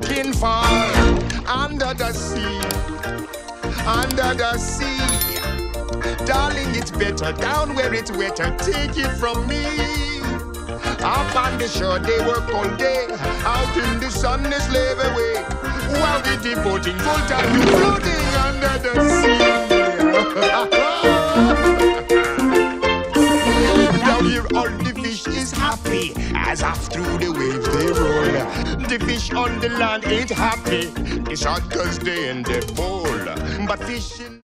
looking for under the sea, under the sea. Darling, it's better down where it's wetter. Take it from me. Up on the shore, they work all day. Out in the sun, they slave away. While we devoting full time to floating under the sea. Down here, all the fish is happy as off through the waves they. The fish on the land ain't happy. It's hot cause they in the bowl. But fishing.